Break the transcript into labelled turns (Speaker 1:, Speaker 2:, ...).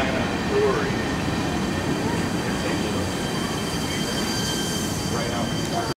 Speaker 1: find out the story.